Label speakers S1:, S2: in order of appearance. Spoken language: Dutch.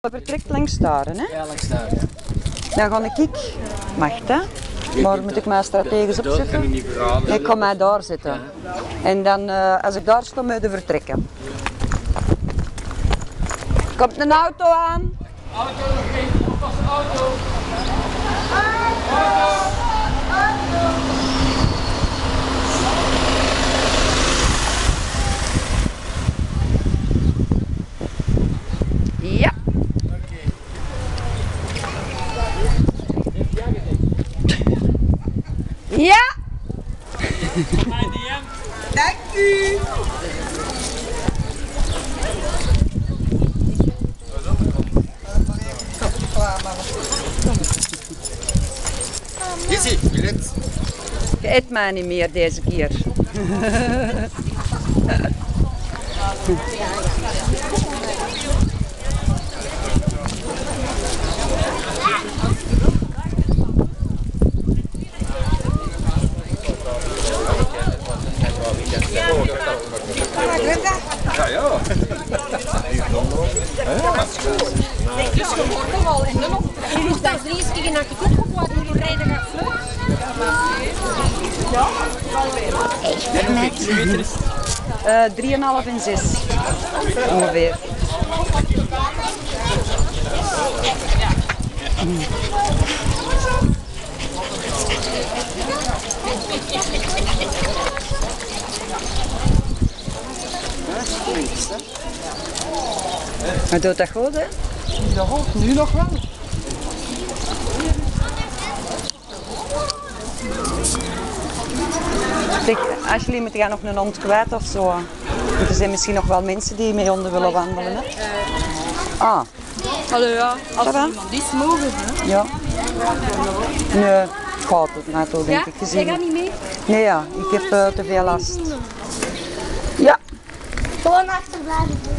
S1: Je vertrekt langs daar, hè?
S2: Ja, langs daar. Ja.
S1: Dan ga ik, mag hè? Maar moet ik mij strategisch
S2: ik
S1: opzetten?
S2: niet.
S1: Ik ga mij daar zitten. En dan, eh, als ik daar sta, moet je vertrekken. Komt een auto aan? Ja. Ja.
S2: Izzy, billet.
S1: Je eet mij niet meer deze keer.
S3: Dus dat ik opgepakt moet rijden gaat vlug.
S1: Eh 3,5 en 6 ongeveer. Maar doet dat goed, hè?
S4: Ja, nu nog wel.
S1: Zeg, Ashley, moet jij nog een hond kwijt of zo? Want er zijn misschien nog wel mensen die met honden willen wandelen. Hè? Ah,
S3: Hallo ja, als
S1: Dat wel?
S3: iemand is mogen. Hè?
S1: ja. Nee, gaat het al, denk ik.
S3: jij
S1: Gezien.
S3: gaat niet mee?
S1: Nee, ja, ik heb eh, te veel last. Ja.
S5: Tô na cidade.